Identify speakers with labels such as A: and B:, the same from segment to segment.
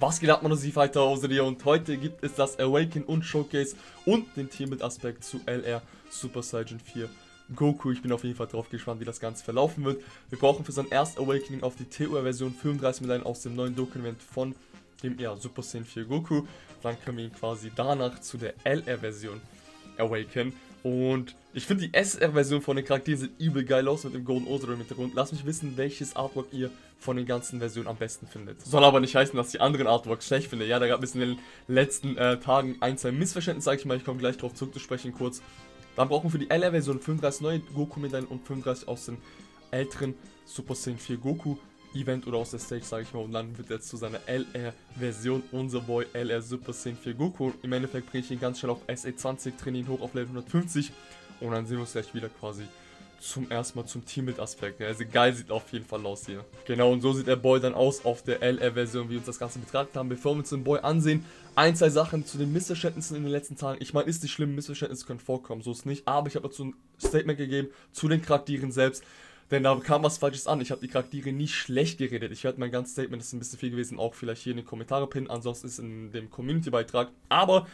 A: Was geht ab, man Sie Fighter aus dir und heute gibt es das Awaken und Showcase und den Teambuild-Aspekt zu LR Super Saiyan 4 Goku. Ich bin auf jeden Fall drauf gespannt, wie das Ganze verlaufen wird. Wir brauchen für sein erst Awakening auf die TUR-Version 35 Medaillen aus dem neuen Dokument von dem ja, Super Saiyan 4 Goku. Dann können wir ihn quasi danach zu der LR-Version awaken. Und ich finde die SR-Version von den Charakteren sieht übel geil aus mit dem Golden Ozero im Hintergrund. Lasst mich wissen, welches Artwork ihr von den ganzen Versionen am besten findet. Soll aber nicht heißen, dass die anderen Artworks schlecht finde. Ja, da gab es in den letzten äh, Tagen ein, zwei Missverständnisse, sag ich mal. Ich komme gleich darauf zurückzusprechen kurz. Dann brauchen wir für die LR-Version 35 neue Goku-Medaillen und 35 aus den älteren Super Saiyan 4 Goku. Event oder aus der Stage, sage ich mal, und dann wird er zu seiner LR-Version, unser Boy LR Super Saiyan 4 Goku. Im Endeffekt bringe ich ihn ganz schnell auf SE20, trainiere ihn hoch auf Level 150 und dann sehen wir uns gleich wieder quasi zum ersten Mal zum Teambuild-Aspekt. Also geil sieht auf jeden Fall aus hier. Genau, und so sieht der Boy dann aus auf der LR-Version, wie wir uns das Ganze betrachtet haben. Bevor wir uns den Boy ansehen, ein, zwei Sachen zu den Missverständnissen in den letzten Tagen. Ich meine, ist nicht schlimm, Missverständnisse können vorkommen, so ist nicht. Aber ich habe dazu ein Statement gegeben zu den Charakteren selbst. Denn da kam was Falsches an. Ich habe die Charaktere nicht schlecht geredet. Ich werde mein ganzes Statement, das ist ein bisschen viel gewesen, auch vielleicht hier in den Kommentaren pinnen. Ansonsten ist in dem Community-Beitrag. Aber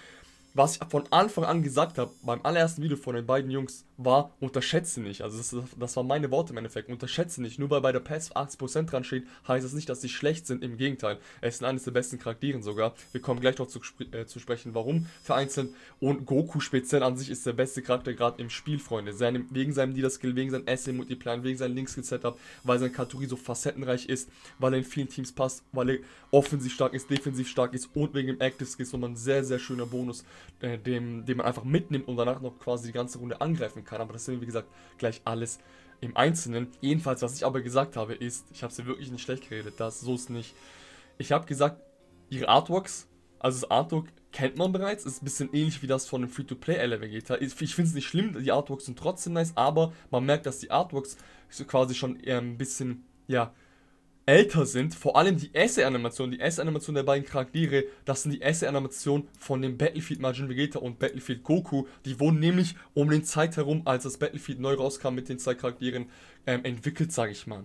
A: was ich von Anfang an gesagt habe, beim allerersten Video von den beiden Jungs, war, unterschätze nicht. Also das, das war meine Worte im Endeffekt. Unterschätze nicht. Nur weil bei der PES 80% dran steht, heißt das nicht, dass sie schlecht sind. Im Gegenteil. Es sind eines der besten Charakteren sogar. Wir kommen gleich noch zu, äh, zu sprechen, warum vereinzelt. Und Goku speziell an sich ist der beste Charakter gerade im Spiel, Freunde. Seine, wegen seinem Leader-Skill, wegen seinem Essay-Multiplier, wegen seinem Link-Skill-Setup, weil sein Katuri so facettenreich ist, weil er in vielen Teams passt, weil er offensiv stark ist, defensiv stark ist und wegen dem Active-Skill ist nochmal ein sehr, sehr schöner Bonus, äh, dem, den man einfach mitnimmt und danach noch quasi die ganze Runde angreifen kann. Aber das sind, wie gesagt, gleich alles im Einzelnen. Jedenfalls, was ich aber gesagt habe, ist, ich habe sie wirklich nicht schlecht geredet, das so ist nicht. Ich habe gesagt, ihre Artworks, also das Artwork kennt man bereits, ist ein bisschen ähnlich wie das von dem Free-to-Play-Elevator. Ich finde es nicht schlimm, die Artworks sind trotzdem nice, aber man merkt, dass die Artworks quasi schon eher ein bisschen, ja, älter sind, vor allem die Essay-Animation, die Essay-Animation der beiden Charaktere, das sind die Essay-Animationen von dem Battlefield Majin Vegeta und Battlefield Goku. Die wurden nämlich um den Zeit herum, als das Battlefield neu rauskam mit den zwei Charakteren, ähm, entwickelt, sage ich mal.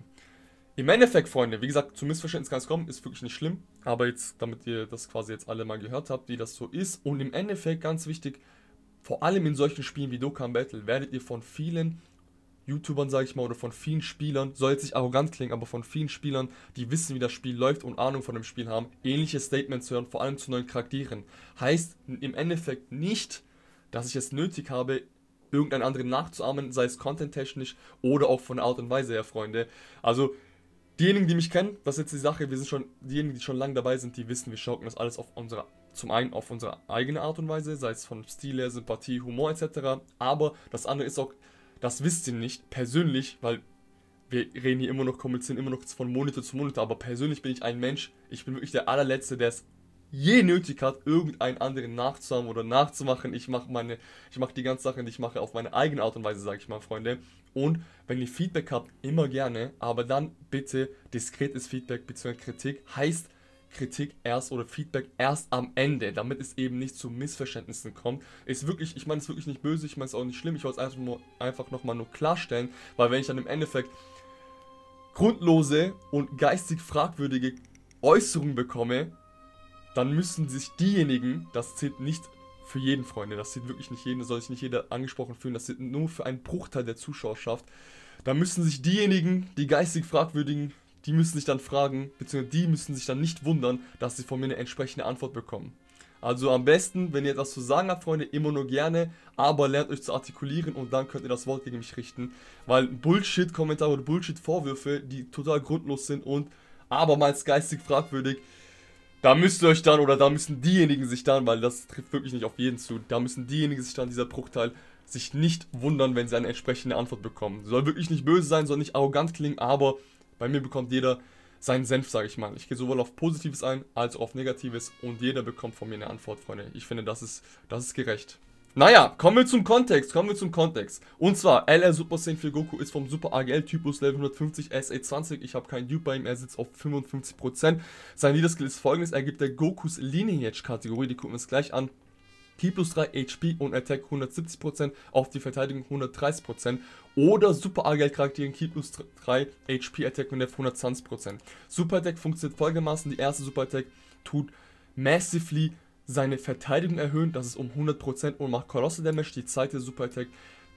A: Im Endeffekt, Freunde, wie gesagt, zu Missverständnis kann es kommen, ist wirklich nicht schlimm. Aber jetzt, damit ihr das quasi jetzt alle mal gehört habt, wie das so ist. Und im Endeffekt, ganz wichtig, vor allem in solchen Spielen wie Dokkan Battle, werdet ihr von vielen YouTubern, sage ich mal, oder von vielen Spielern, soll jetzt nicht arrogant klingen, aber von vielen Spielern, die wissen, wie das Spiel läuft und Ahnung von dem Spiel haben, ähnliche Statements hören, vor allem zu neuen Charakteren. Heißt im Endeffekt nicht, dass ich es nötig habe, irgendeinen anderen nachzuahmen, sei es content-technisch oder auch von der Art und Weise her, Freunde. Also, diejenigen, die mich kennen, das ist jetzt die Sache, wir sind schon, diejenigen, die schon lange dabei sind, die wissen, wir schaukeln das alles auf unsere, zum einen auf unsere eigene Art und Weise, sei es von Stil her, Sympathie, Humor etc. Aber das andere ist auch, das wisst ihr nicht persönlich, weil wir reden hier immer noch, kommunizieren immer noch von Monitor zu Monitor, aber persönlich bin ich ein Mensch, ich bin wirklich der allerletzte, der es je nötig hat, irgendeinen anderen nachzuhaben oder nachzumachen. Ich mache meine, ich mache die ganzen Sachen, die ich mache, auf meine eigene Art und Weise, sage ich mal, Freunde. Und wenn ihr Feedback habt, immer gerne, aber dann bitte diskretes Feedback bzw. Kritik. Heißt, Kritik erst oder Feedback erst am Ende, damit es eben nicht zu Missverständnissen kommt. Ist wirklich, ich meine es wirklich nicht böse, ich meine es auch nicht schlimm, ich wollte es einfach, einfach nochmal nur klarstellen, weil wenn ich dann im Endeffekt grundlose und geistig fragwürdige Äußerungen bekomme, dann müssen sich diejenigen, das zählt nicht für jeden, Freunde, das zählt wirklich nicht jeden, da soll sich nicht jeder angesprochen fühlen, das zählt nur für einen Bruchteil der Zuschauerschaft, da müssen sich diejenigen, die geistig fragwürdigen die müssen sich dann fragen, beziehungsweise die müssen sich dann nicht wundern, dass sie von mir eine entsprechende Antwort bekommen. Also am besten, wenn ihr etwas zu sagen habt, Freunde, immer nur gerne, aber lernt euch zu artikulieren und dann könnt ihr das Wort gegen mich richten. Weil Bullshit-Kommentare oder Bullshit-Vorwürfe, die total grundlos sind und abermals geistig fragwürdig, da müsst ihr euch dann, oder da müssen diejenigen sich dann, weil das trifft wirklich nicht auf jeden zu, da müssen diejenigen sich dann, dieser Bruchteil, sich nicht wundern, wenn sie eine entsprechende Antwort bekommen. Soll wirklich nicht böse sein, soll nicht arrogant klingen, aber bei mir bekommt jeder seinen Senf, sage ich mal. Ich gehe sowohl auf Positives ein, als auch auf Negatives und jeder bekommt von mir eine Antwort, Freunde. Ich finde, das ist, das ist gerecht. Naja, kommen wir zum Kontext, kommen wir zum Kontext. Und zwar, LR Super Saiyan 4 Goku ist vom Super AGL Typus Level 150 SA20. Ich habe keinen Dupe bei ihm, er sitzt auf 55%. Sein Leader-Skill ist folgendes, er gibt der Gokus Lineage-Kategorie, die gucken wir uns gleich an. Ki plus 3 HP und Attack 170%, auf die Verteidigung 130% oder Super Agile Charakteren Ki plus 3 HP Attack und F 120%. Super Attack funktioniert folgendermaßen, die erste Super Attack tut massively seine Verteidigung erhöhen, das ist um 100% und macht Colossal Damage. Die zweite Super Attack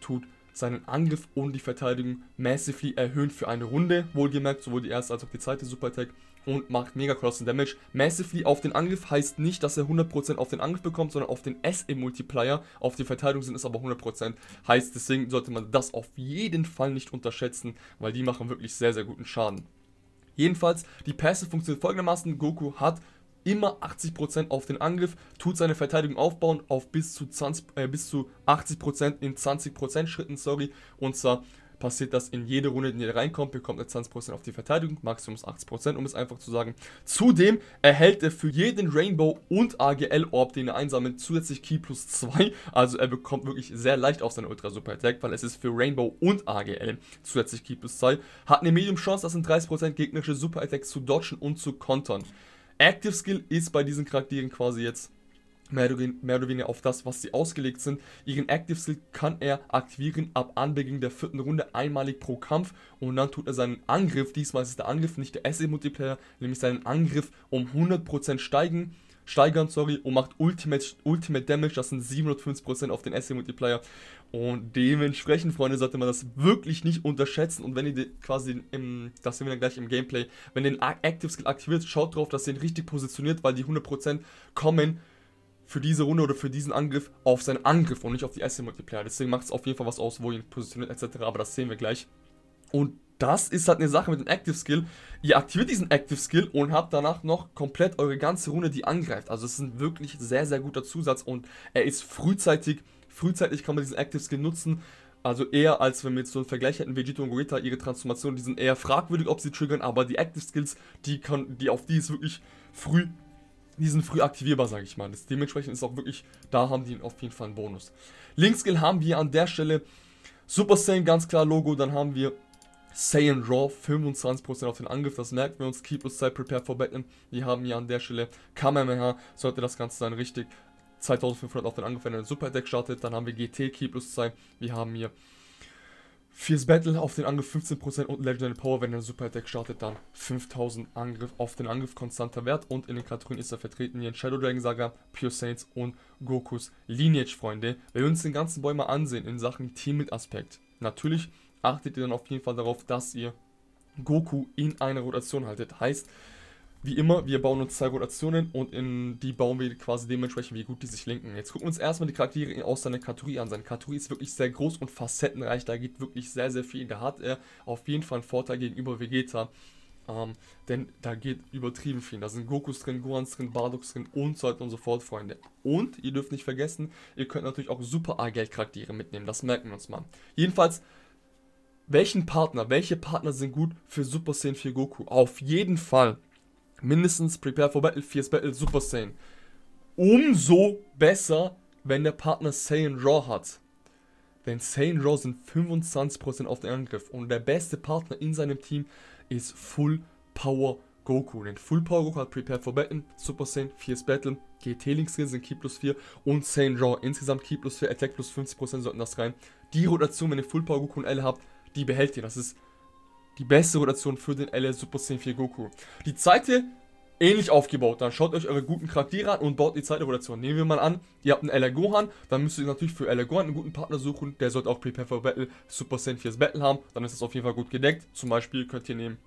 A: tut seinen Angriff und die Verteidigung massively erhöhen für eine Runde, wohlgemerkt, sowohl die erste als auch die zweite Super Attack und macht mega Colossal Damage. Massively auf den Angriff heißt nicht, dass er 100% auf den Angriff bekommt, sondern auf den SE-Multiplier. Auf die Verteidigung sind es aber 100%. Heißt, deswegen sollte man das auf jeden Fall nicht unterschätzen, weil die machen wirklich sehr, sehr guten Schaden. Jedenfalls, die Pässe funktioniert folgendermaßen. Goku hat immer 80% auf den Angriff, tut seine Verteidigung aufbauen auf bis zu, 20, äh, bis zu 80% in 20% Schritten, sorry, und zwar passiert das in jede Runde, in die er reinkommt, bekommt er 20% auf die Verteidigung, Maximum 80%, um es einfach zu sagen. Zudem erhält er für jeden Rainbow und AGL-Orb, den er einsammelt, zusätzlich Key plus 2. Also er bekommt wirklich sehr leicht auf seine Ultra Super Attack, weil es ist für Rainbow und AGL zusätzlich Key plus 2. Hat eine Medium Chance, das sind 30% gegnerische Super Attacks zu dodgen und zu kontern. Active Skill ist bei diesen Charakteren quasi jetzt mehr oder, weniger auf das, was sie ausgelegt sind. Ihren Active Skill kann er aktivieren ab Anbeginn der vierten Runde einmalig pro Kampf und dann tut er seinen Angriff, diesmal ist es der Angriff, nicht der SE-Multiplayer, nämlich seinen Angriff um 100% steigen, steigern sorry, und macht Ultimate, Ultimate Damage, das sind 750% auf den SE-Multiplier und dementsprechend, Freunde, sollte man das wirklich nicht unterschätzen. Und wenn ihr quasi im, das sehen wir dann gleich im Gameplay, wenn ihr den Active Skill aktiviert, schaut drauf, dass ihr ihn richtig positioniert, weil die 100% kommen für diese Runde oder für diesen Angriff auf seinen Angriff und nicht auf die Asset Multiplier. Deswegen macht es auf jeden Fall was aus, wo ihr ihn positioniert etc. Aber das sehen wir gleich. Und das ist halt eine Sache mit dem Active Skill. Ihr aktiviert diesen Active Skill und habt danach noch komplett eure ganze Runde, die angreift. Also es ist ein wirklich sehr, sehr guter Zusatz und er ist frühzeitig, frühzeitig kann man diesen Active Skill nutzen. Also eher als wenn wir jetzt so einen Vergleich hätten, Vegeta und Gogeta, ihre Transformationen, die sind eher fragwürdig, ob sie triggern, aber die Active Skills, die, kann, die auf die ist wirklich früh die sind früh aktivierbar, sage ich mal. Das, dementsprechend ist auch wirklich, da haben die auf jeden Fall einen Bonus. Linkskill haben wir an der Stelle Super Saiyan, ganz klar Logo, dann haben wir Saiyan Raw, 25% auf den Angriff, das merken wir uns, Keep Zeit, Prepare for Battle. Wir haben hier an der Stelle Kamehameha, sollte das Ganze sein, richtig. 2500 auf den Angriff, wenn er einen Super Attack startet, dann haben wir GT, Keep plus 2, wir haben hier Fürs Battle auf den Angriff 15% und Legendary Power, wenn der Super Attack startet, dann 5000 Angriff auf den Angriff konstanter Wert und in den Kategorien ist er vertreten hier in Shadow Dragon Saga, Pure Saints und Gokus Lineage, Freunde. Wenn wir uns den ganzen Bäume ansehen in Sachen Team-Aspekt, natürlich achtet ihr dann auf jeden Fall darauf, dass ihr Goku in einer Rotation haltet. Heißt, wie immer, wir bauen uns zwei Rotationen und in die bauen wir quasi dementsprechend, wie gut die sich linken. Jetzt gucken wir uns erstmal die Charaktere aus seiner Kategorie an. Seine Kategorie ist wirklich sehr groß und facettenreich, da geht wirklich sehr, sehr viel. Da hat er auf jeden Fall einen Vorteil gegenüber Vegeta. Ähm, denn da geht übertrieben viel. Da sind Gokus drin, Gohans drin, Bardoks drin und so weiter und so fort, Freunde. Und ihr dürft nicht vergessen, ihr könnt natürlich auch Super A-Geld-Charaktere mitnehmen. Das merken wir uns mal. Jedenfalls, welchen Partner, welche Partner sind gut für Super Saiyan 4 Goku? Auf jeden Fall mindestens Prepare for Battle, Fierce Battle, Super Saiyan. Umso besser, wenn der Partner Saiyan Raw hat. Denn Saiyan Raw sind 25% auf den Angriff. Und der beste Partner in seinem Team ist Full Power Goku. Denn Full Power Goku hat Prepare for Battle, Super Saiyan, Fierce Battle, GT Link Skills sind Key plus 4 und Saiyan Raw. Insgesamt Key plus 4, Attack plus 50% sollten das rein. Die Rotation, wenn ihr Full Power Goku und L habt, die behält ihr. Das ist die beste Rotation für den LS Super Saiyan 4 Goku. Die zweite, ähnlich aufgebaut. Dann schaut euch eure guten Charaktere an und baut die zweite Rotation. Nehmen wir mal an, ihr habt einen LR Gohan, dann müsst ihr natürlich für LR Gohan einen guten Partner suchen. Der sollte auch Prepare for Battle Super Saiyan 4 Battle haben. Dann ist das auf jeden Fall gut gedeckt. Zum Beispiel könnt ihr nehmen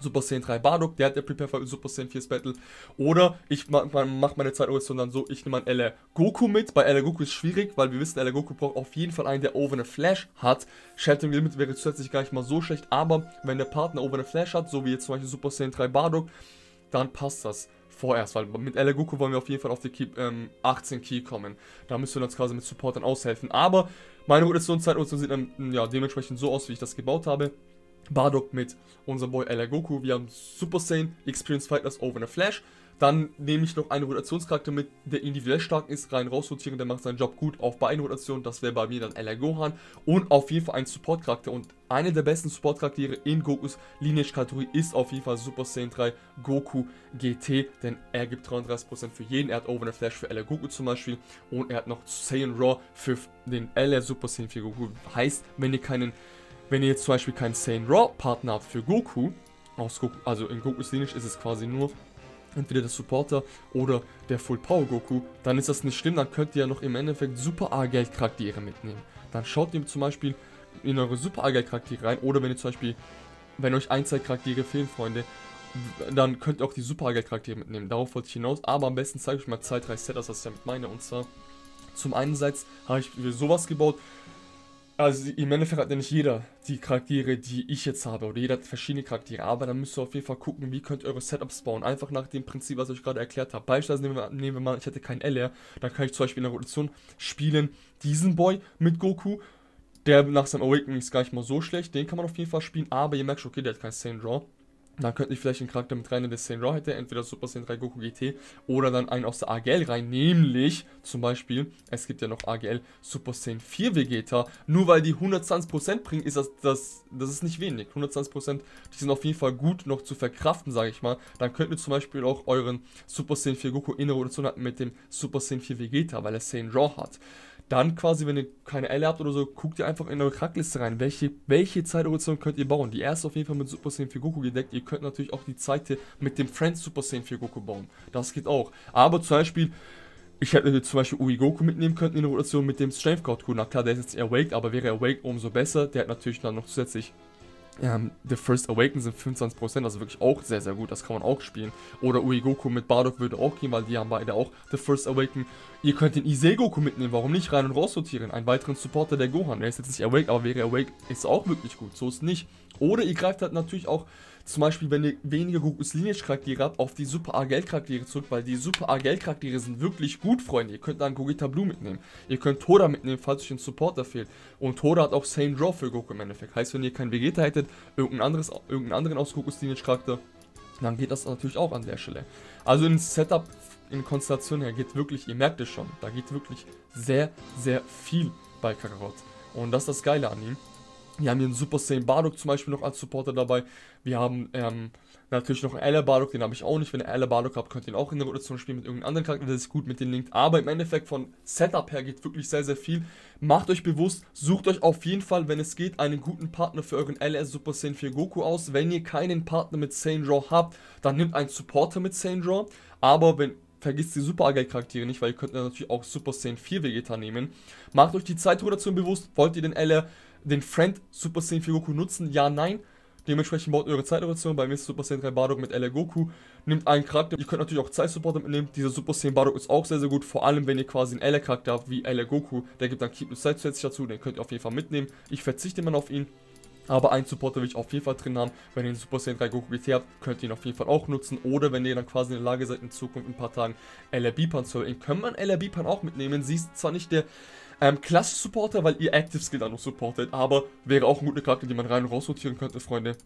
A: Super Saiyan 3 Bardock, der hat der Prepare for Super Saiyan 4 Battle. Oder ich mache meine zweite Rotation dann so, ich nehme einen LR Goku mit. Bei LR Goku ist schwierig, weil wir wissen, LR Goku braucht auf jeden Fall einen, der Over Flash hat. Sheltering Limit wäre zusätzlich gar nicht mal so schlecht, aber wenn der Partner Over Flash hat, so wie jetzt zum Beispiel Super Saiyan 3 Bardock, dann passt das vorerst, weil mit LR Goku wollen wir auf jeden Fall auf die Key, ähm, 18 Key kommen. Da müssen wir uns quasi mit Supportern aushelfen. Aber meine Rotationszeit sieht dann ja, dementsprechend so aus, wie ich das gebaut habe. Bardock mit unserem Boy LR Goku. Wir haben Super Saiyan, Experience Fighters over a Flash. Dann nehme ich noch einen Rotationscharakter mit, der individuell stark ist, rein rausrotieren, der macht seinen Job gut auf beiden Rotationen. Das wäre bei mir dann LR Gohan. Und auf jeden Fall ein Support-Charakter. Und einer der besten Support-Charaktere in Gokus Lineage-Kategorie ist auf jeden Fall Super Saiyan 3 Goku GT. Denn er gibt 33% für jeden. Er hat Over Flash für LR Goku zum Beispiel. Und er hat noch Saiyan Raw für den LR Super Saiyan 4 Goku. Heißt, wenn ihr keinen wenn ihr jetzt zum Beispiel keinen Saiyan Raw Partner habt für Goku, Goku also in Gokus Lineage ist es quasi nur entweder der Supporter oder der Full Power Goku, dann ist das nicht schlimm, dann könnt ihr ja noch im Endeffekt Super A-Geld Charaktere mitnehmen. Dann schaut ihr zum Beispiel in eure Super A-Geld Charaktere rein oder wenn ihr zum Beispiel, wenn euch Einzelcharaktere fehlen, Freunde, dann könnt ihr auch die Super A-Geld Charaktere mitnehmen. Darauf wollte ich hinaus, aber am besten zeige ich euch mal zwei, drei Setups, was ich damit meine. Und zwar, zum einen habe ich sowas gebaut, also im Endeffekt hat ja nicht jeder die Charaktere, die ich jetzt habe, oder jeder hat verschiedene Charaktere, aber dann müsst ihr auf jeden Fall gucken, wie könnt ihr eure Setups bauen. Einfach nach dem Prinzip, was ich euch gerade erklärt habe. Beispielsweise nehmen wir, mal, ich hätte kein LR, dann kann ich zum Beispiel in der Rotation spielen diesen Boy mit Goku. Der nach seinem Awakening ist gar nicht mal so schlecht, den kann man auf jeden Fall spielen, aber ihr merkt schon, okay, der hat kein Sane Draw. Dann könnte ich vielleicht einen Charakter mit rein, der Saiyan Raw hätte, entweder Super Saiyan 3 Goku GT oder dann einen aus der AGL rein, nämlich zum Beispiel, es gibt ja noch AGL Super Saiyan 4 Vegeta, nur weil die 120% bringen, ist das, das, das ist nicht wenig. 120%, die sind auf jeden Fall gut noch zu verkraften, sage ich mal. Dann könnt ihr zum Beispiel auch euren Super Saiyan 4 Goku in Rotation mit dem Super Saiyan 4 Vegeta, weil er Saiyan Raw hat dann quasi, wenn ihr keine Elle habt oder so, guckt ihr einfach in eure Krackliste rein. Welche, welche Zeithorizont könnt ihr bauen? Die erste auf jeden Fall mit Super Saiyan 4 Goku gedeckt. Ihr könnt natürlich auch die zweite mit dem Friends Super Saiyan 4 Goku bauen. Das geht auch. Aber zum Beispiel, ich hätte zum Beispiel Ui Goku mitnehmen können in der Rotation mit dem Strength Code Na klar, der ist jetzt awaked, aber wäre awaked umso besser. Der hat natürlich dann noch zusätzlich ähm, The First Awaken sind 25%, also wirklich auch sehr, sehr gut. Das kann man auch spielen. Oder Uegoku mit Bardock würde auch gehen, weil die haben beide auch The First Awaken. Ihr könnt den Isegoku mitnehmen, warum nicht rein und raus sortieren? Einen weiteren Supporter der Gohan. Der ist jetzt nicht Awake, aber wäre Awake, ist auch wirklich gut. So ist nicht. Oder ihr greift halt natürlich auch zum Beispiel, wenn ihr weniger Gokus Lineage-Charaktere habt, auf die Super A-Geld-Charaktere zurück, weil die Super A-Geld-Charaktere sind wirklich gut, Freunde. Ihr könnt dann Gogeta Blue mitnehmen. Ihr könnt Toda mitnehmen, falls euch ein Supporter fehlt. Und Toda hat auch Sane Draw für Goku im Endeffekt. Heißt, wenn ihr keinen Vegeta hättet, irgendein anderes, irgendeinen anderen aus Gokus Lineage-Charakter, dann geht das natürlich auch an der Stelle. Also in Setup, in Konstellation her geht wirklich, ihr merkt es schon, da geht wirklich sehr, sehr viel bei Kakarot. Und das ist das Geile an ihm. Wir haben hier einen Super Saiyan Bardock zum Beispiel noch als Supporter dabei. Wir haben ähm, natürlich noch einen Ella Bardock, den habe ich auch nicht. Wenn ihr Ella Bardock habt, könnt ihr ihn auch in der Rotation spielen mit irgendeinem anderen Charakter, der sich gut mit den linkt. Aber im Endeffekt von Setup her geht wirklich sehr, sehr viel. Macht euch bewusst, sucht euch auf jeden Fall, wenn es geht, einen guten Partner für euren LS Super Saiyan 4 Goku aus. Wenn ihr keinen Partner mit Saiyan Draw habt, dann nehmt einen Supporter mit Saiyan Draw. Aber wenn vergisst die Super Agile Charaktere nicht, weil ihr könnt natürlich auch Super Saiyan 4 Vegeta nehmen. Macht euch die Zeitrotation bewusst, wollt ihr den LR den Friend Super Saiyan 4 Goku nutzen? Ja, nein. Dementsprechend baut eure Zeiteration. Bei mir ist Super Saiyan 3 Bardock mit LR Goku. Nimmt einen Charakter. Ihr könnt natürlich auch Zeitsupporter mitnehmen. Dieser Super Saiyan Bardock ist auch sehr, sehr gut. Vor allem, wenn ihr quasi einen LR Charakter habt wie LR Goku. Der gibt dann Keep the Zeit zusätzlich dazu. Den könnt ihr auf jeden Fall mitnehmen. Ich verzichte immer auf ihn. Aber einen Supporter will ich auf jeden Fall drin haben. Wenn ihr den Super Saiyan 3 Goku GT habt, könnt ihr ihn auf jeden Fall auch nutzen. Oder wenn ihr dann quasi in der Lage seid, in Zukunft ein paar Tagen LRB-Pan zu holen, können man LRB-Pan auch mitnehmen. Sie ist zwar nicht der ähm, klassisch Supporter, weil ihr Active Skill dann noch supportet, aber wäre auch eine gute Karte, die man rein und raus rotieren könnte, Freunde.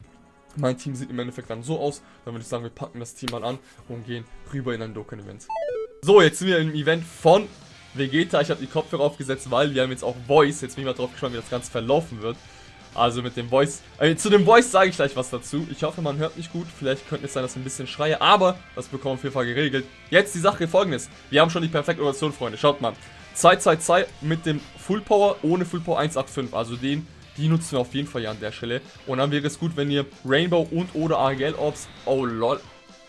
A: Mein Team sieht im Endeffekt dann so aus. Dann würde ich sagen, wir packen das Team mal an und gehen rüber in ein Dokkan-Event. So, jetzt sind wir im Event von Vegeta. Ich habe die Kopfhörer aufgesetzt, weil wir haben jetzt auch Voice. Jetzt bin ich mal drauf gespannt, wie das Ganze verlaufen wird. Also mit dem Voice. Äh, zu dem Voice sage ich gleich was dazu. Ich hoffe, man hört mich gut. Vielleicht könnte es sein, dass ich ein bisschen schreie. Aber das bekommen wir auf jeden Fall geregelt. Jetzt die Sache folgendes. Wir haben schon die perfekte Rotation, Freunde. Schaut mal. 2, 2, 2 mit dem Full Power, ohne Full Power 185. Also den, die nutzen wir auf jeden Fall ja an der Stelle. Und dann wäre es gut, wenn ihr Rainbow und oder AGL Orbs, oh lol,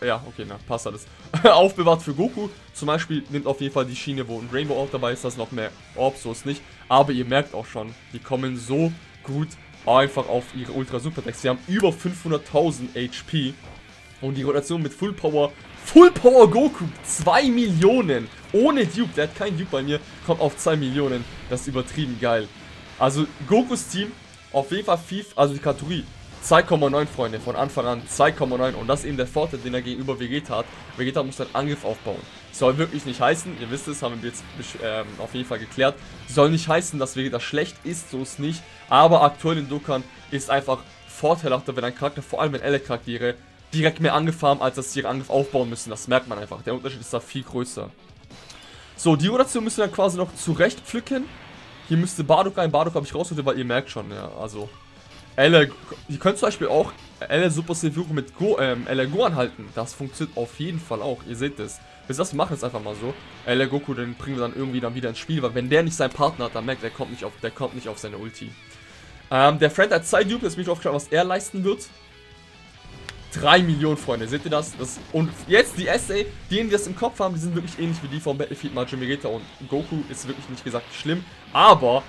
A: ja, okay, na, passt alles. Aufbewahrt für Goku. Zum Beispiel nimmt auf jeden Fall die Schiene, wo ein Rainbow auch dabei ist, das noch mehr Orbs, so ist nicht. Aber ihr merkt auch schon, die kommen so gut einfach auf ihre Ultra Super Decks. Sie haben über 500.000 HP. Und die Rotation mit Full Power Full Power Goku, 2 Millionen. Ohne Dupe, der hat keinen Dupe bei mir, kommt auf 2 Millionen. Das ist übertrieben geil. Also Gokus Team, auf jeden Fall FIFA, also die Kategorie 2,9 Freunde, von Anfang an 2,9 und das ist eben der Vorteil, den er gegenüber Vegeta hat. Vegeta muss einen Angriff aufbauen. Soll wirklich nicht heißen, ihr wisst es, haben wir jetzt ähm, auf jeden Fall geklärt, soll nicht heißen, dass Vegeta schlecht ist, so ist nicht, aber aktuell in Dokkan ist einfach vorteilhafter, wenn ein Charakter, vor allem wenn elle Charaktere, direkt mehr angefarmt, als dass sie ihren Angriff aufbauen müssen. Das merkt man einfach. Der Unterschied ist da viel größer. So, die Rotation müsst ihr dann quasi noch zurecht pflücken. Hier müsste Bardock ein. Bardock habe ich rausgeholt, weil ihr merkt schon, ja, also... Elle, ihr könnt zum Beispiel auch Elle Super Silvio mit Go, ähm, Elle Gohan halten. Das funktioniert auf jeden Fall auch. Ihr seht es. Bis das machen jetzt einfach mal so. Elle Goku, den bringen wir dann irgendwie dann wieder ins Spiel, weil wenn der nicht seinen Partner hat, dann merkt er, kommt nicht auf, der kommt nicht auf seine Ulti. Ähm, der Friend hat zwei Dupes, jetzt bin ich drauf geschaut, was er leisten wird. 3 Millionen, Freunde. Seht ihr das? das? Und jetzt die SA, die, die das im Kopf haben, die sind wirklich ähnlich wie die von Battlefield Majin Vegeta und Goku. Ist wirklich nicht gesagt schlimm. Aber,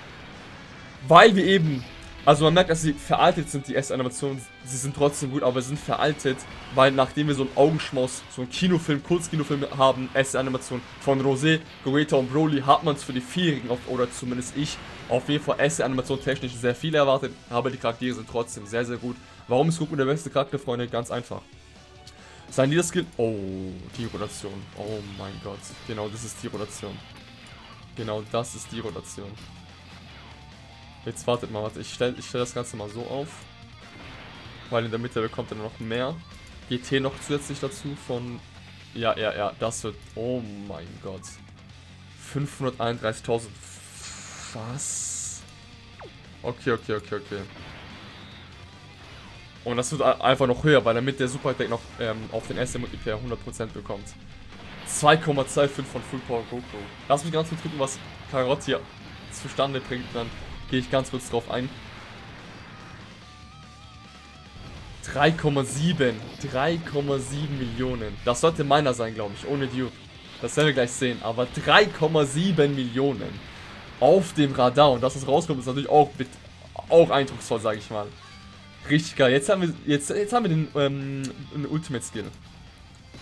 A: weil wir eben also man merkt, dass sie veraltet sind, die S-Animationen. Sie sind trotzdem gut, aber sind veraltet, weil nachdem wir so einen Augenschmaus, so einen Kinofilm, Kurzkinofilm haben, S-Animation von Rosé, Goeta und Broly, hat man es für die Vierjährigen, oder zumindest ich, auf jeden Fall S-Animation technisch sehr viel erwartet, aber die Charaktere sind trotzdem sehr, sehr gut. Warum ist Goku der beste Charakter, Freunde? Ganz einfach. Sein Leader-Skill... Oh, die Rotation. Oh mein Gott. Genau, das ist die Rotation. Genau, das ist die Rotation. Jetzt wartet mal, warte. Ich stelle ich stell das Ganze mal so auf. Weil in der Mitte bekommt er noch mehr. GT noch zusätzlich dazu von... Ja, ja, ja, das wird... Oh mein Gott. 531.000. Was? Okay, okay, okay, okay. Und das wird einfach noch höher, weil er mit der Super Deck noch ähm, auf den SM Multiplayer 100% bekommt. 2,25 von Full Power Goku. Lass mich ganz kurz gucken, was Karotti zustande bringt dann. Gehe ich ganz kurz drauf ein. 3,7. 3,7 Millionen. Das sollte meiner sein, glaube ich, ohne Duke. Das werden wir gleich sehen. Aber 3,7 Millionen auf dem Radar. Und dass es rauskommt, ist natürlich auch, mit, auch eindrucksvoll, sage ich mal. Richtig geil. Jetzt haben wir, jetzt, jetzt haben wir den, ähm, den Ultimate Skill.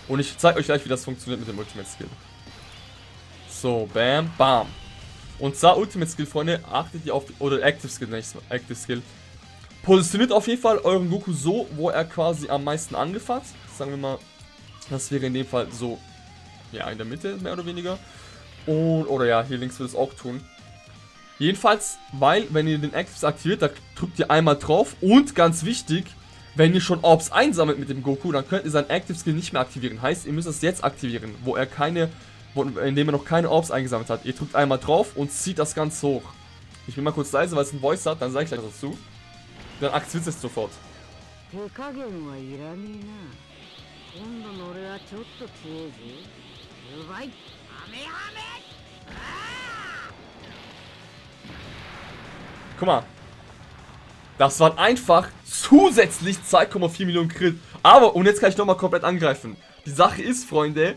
A: Und ich zeige euch gleich, wie das funktioniert mit dem Ultimate Skill. So, bam, bam. Und zwar Ultimate Skill, Freunde, achtet ihr auf, oder Active Skill, nicht Active Skill. Positioniert auf jeden Fall euren Goku so, wo er quasi am meisten angefasst. Sagen wir mal, das wäre in dem Fall so, ja, in der Mitte, mehr oder weniger. Und, oder ja, hier links wird es auch tun. Jedenfalls, weil, wenn ihr den Active aktiviert, da drückt ihr einmal drauf. Und, ganz wichtig, wenn ihr schon Orbs einsammelt mit dem Goku, dann könnt ihr seinen Active Skill nicht mehr aktivieren. Heißt, ihr müsst es jetzt aktivieren, wo er keine indem er noch keine Orbs eingesammelt hat. Ihr drückt einmal drauf und zieht das Ganze hoch. Ich bin mal kurz leise, weil es ein Voice hat, dann sage ich gleich dazu. Dann aktiviert es sofort. Guck mal. Das waren einfach zusätzlich 2,4 Millionen Crit. Aber, und jetzt kann ich nochmal komplett angreifen. Die Sache ist, Freunde,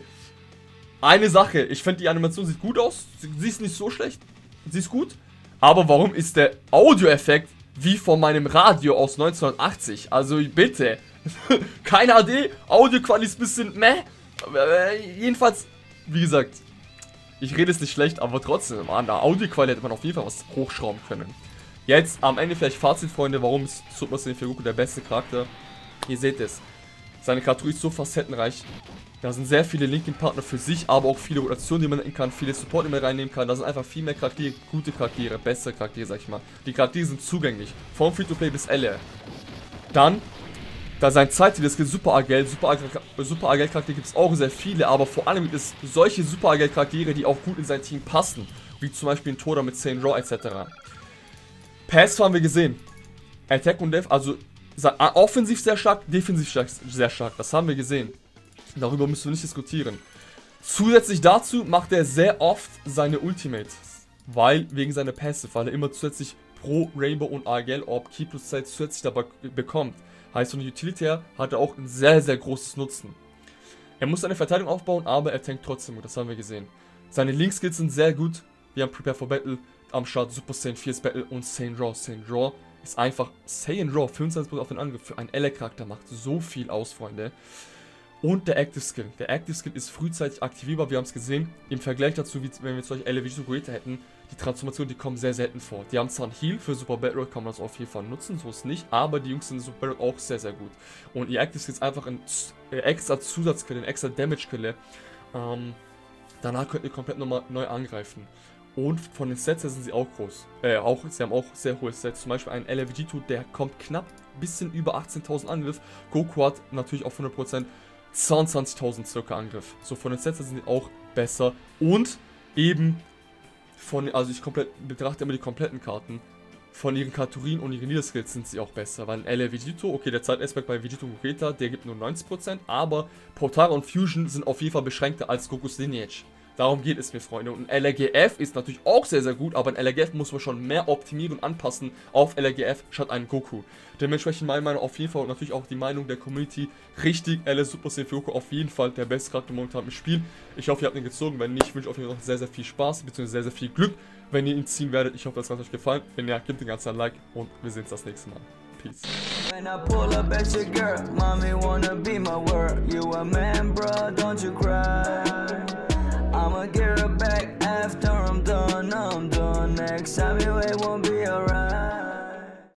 A: eine Sache, ich finde die Animation sieht gut aus. Sie ist nicht so schlecht. Sie ist gut. Aber warum ist der Audioeffekt wie von meinem Radio aus 1980? Also bitte. Keine AD, Audioqualität ist ein bisschen meh. Äh, jedenfalls, wie gesagt, ich rede es nicht schlecht, aber trotzdem, an der Audioqualität hätte man auf jeden Fall was hochschrauben können. Jetzt am Ende vielleicht Fazit, Freunde, warum ist Saiyan 4 Goku der beste Charakter? Ihr seht es. Seine Charakter ist so facettenreich. Da sind sehr viele Linking-Partner für sich, aber auch viele Rotationen, die man nehmen kann, viele Support, die man reinnehmen kann. Da sind einfach viel mehr Charaktere, gute Charaktere, bessere Charaktere, sag ich mal. Die Charaktere sind zugänglich, vom Free-to-Play bis LR. Dann, da sein Zeit, das gibt Super Agel, Super Agel, Super Agel Charaktere gibt es auch sehr viele, aber vor allem gibt es solche Super Agel Charaktere, die auch gut in sein Team passen. Wie zum Beispiel ein Toda mit Saint Raw etc. Pass haben wir gesehen. Attack und Death, also offensiv sehr stark, defensiv sehr stark, das haben wir gesehen. Darüber müssen wir nicht diskutieren. Zusätzlich dazu macht er sehr oft seine Ultimates. Weil, wegen seiner Passive, weil er immer zusätzlich pro Rainbow und AGL Orb Key plus Zeit zusätzlich dabei bekommt. Heißt, von Utilitär hat er auch ein sehr, sehr großes Nutzen. Er muss seine Verteidigung aufbauen, aber er tankt trotzdem gut, das haben wir gesehen. Seine Link-Skills sind sehr gut. Wir haben Prepare for Battle am Start, Super Saiyan 4 Battle und Saiyan Raw. Saiyan Raw ist einfach Saiyan Raw, 25% auf den Angriff für einen L-Charakter macht so viel aus, Freunde. Und der Active Skill. Der Active Skill ist frühzeitig aktivierbar, wir haben es gesehen. Im Vergleich dazu, wie, wenn wir zum Beispiel Elevation Goethe hätten, die Transformationen, die kommen sehr selten vor. Die haben zwar ein Heal, für Super Battle kann man das auf jeden Fall nutzen, so ist nicht, aber die Jungs sind in Super Battle auch sehr, sehr gut. Und ihr Active Skill ist einfach ein äh, extra Zusatzquelle, ein extra Damage-Quelle. Ähm, danach könnt ihr komplett nochmal neu angreifen. Und von den Sets her sind sie auch groß. Äh, auch, sie haben auch sehr hohe Sets. Zum Beispiel ein LRVG-Tool, der kommt knapp bisschen über 18.000 Angriff. Goku hat natürlich auf 100% 22.000 circa Angriff. So von den Sets sind die auch besser. Und eben von, also ich komplett betrachte immer die kompletten Karten. Von ihren Kategorien und ihren Niederskills sind sie auch besser. Weil LR Vegito, okay, der Zeitaspekt bei Vegito Gogeta, der gibt nur 90%, aber Potara und Fusion sind auf jeden Fall beschränkter als Gokus Lineage. Darum geht es mir, Freunde. Und LRGF ist natürlich auch sehr, sehr gut, aber ein LRGF muss man schon mehr optimieren und anpassen auf LRGF statt einen Goku. Dementsprechend meine Meinung auf jeden Fall und natürlich auch die Meinung der Community. Richtig, LS Super Saiyan Goku auf jeden Fall der beste Charakter momentan im Spiel. Ich hoffe, ihr habt ihn gezogen. Wenn nicht, wünsche ich Fall noch sehr, sehr viel Spaß, bzw. sehr, sehr viel Glück, wenn ihr ihn ziehen werdet. Ich hoffe, das hat euch gefallen. Wenn ja, gebt den ganzen ein Like und wir sehen uns das nächste Mal. Peace. When I pull up at your girl, mommy wanna be my world. You a man, bro, don't you cry.
B: I'ma get her back after I'm done, I'm done. Next
C: time
B: you ain't won't be around.